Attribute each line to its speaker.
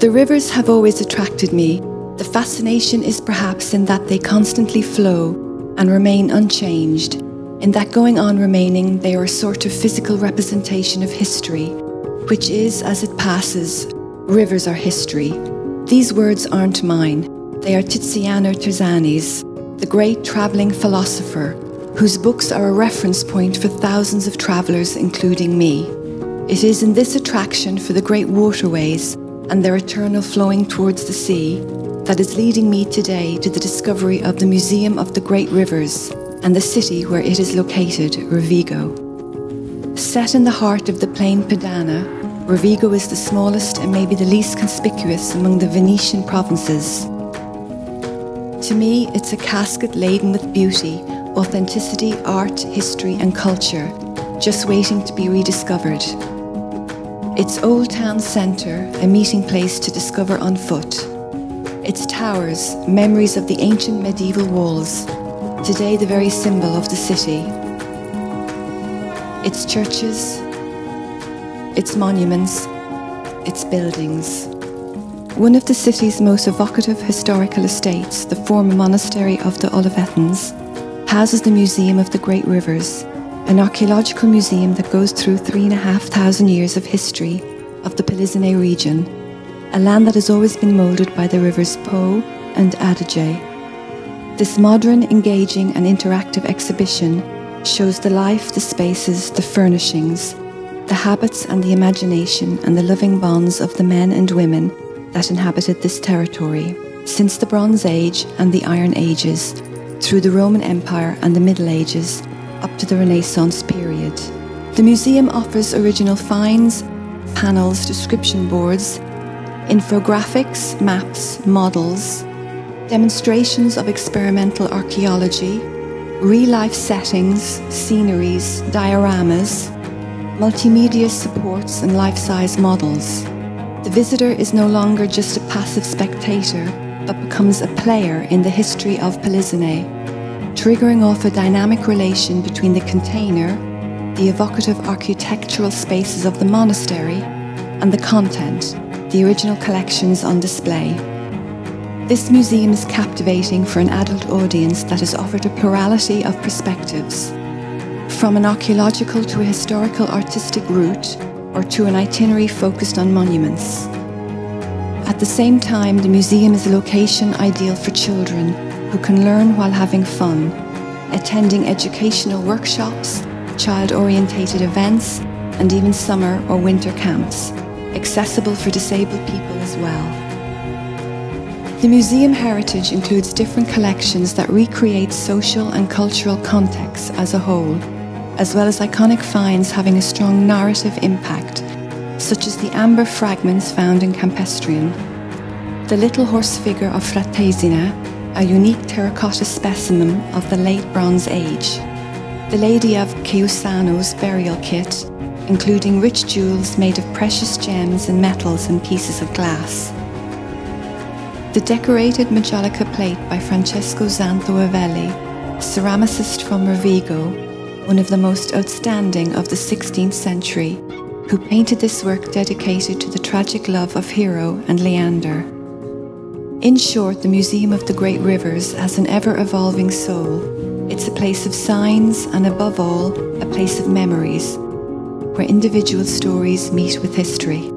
Speaker 1: The rivers have always attracted me. The fascination is perhaps in that they constantly flow and remain unchanged, in that going on remaining, they are a sort of physical representation of history, which is, as it passes, rivers are history. These words aren't mine, they are Tiziano Terzani's, the great travelling philosopher, whose books are a reference point for thousands of travellers, including me. It is in this attraction for the great waterways and their eternal flowing towards the sea that is leading me today to the discovery of the Museum of the Great Rivers and the city where it is located, Rovigo. Set in the heart of the plain Padana, Rovigo is the smallest and maybe the least conspicuous among the Venetian provinces. To me, it's a casket laden with beauty, authenticity, art, history, and culture, just waiting to be rediscovered. Its old town centre, a meeting place to discover on foot. Its towers, memories of the ancient medieval walls, today the very symbol of the city. Its churches, its monuments, its buildings. One of the city's most evocative historical estates, the former monastery of the Olivetans, houses the Museum of the Great Rivers, an archaeological museum that goes through three and a half thousand years of history of the Polesine region, a land that has always been moulded by the rivers Po and Adige. This modern, engaging, and interactive exhibition shows the life, the spaces, the furnishings, the habits and the imagination and the loving bonds of the men and women that inhabited this territory since the Bronze Age and the Iron Ages, through the Roman Empire and the Middle Ages, up to the Renaissance period. The museum offers original finds, panels, description boards, infographics, maps, models, demonstrations of experimental archaeology, real life settings, sceneries, dioramas, multimedia supports, and life size models. The visitor is no longer just a passive spectator, but becomes a player in the history of Polesine triggering off a dynamic relation between the container, the evocative architectural spaces of the monastery, and the content, the original collections on display. This museum is captivating for an adult audience that has offered a plurality of perspectives, from an archaeological to a historical artistic route, or to an itinerary focused on monuments. At the same time, the museum is a location ideal for children who can learn while having fun, attending educational workshops, child orientated events, and even summer or winter camps, accessible for disabled people as well. The museum heritage includes different collections that recreate social and cultural contexts as a whole, as well as iconic finds having a strong narrative impact, such as the amber fragments found in Campestrin, the little horse figure of Frattesina, a unique terracotta specimen of the late Bronze Age. The Lady of Chiusano's burial kit, including rich jewels made of precious gems and metals and pieces of glass. The decorated Majolica plate by Francesco Xanto Avelli, ceramicist from Rovigo, one of the most outstanding of the 16th century, who painted this work dedicated to the tragic love of Hero and Leander. In short, the Museum of the Great Rivers has an ever evolving soul. It's a place of signs and, above all, a place of memories, where individual stories meet with history.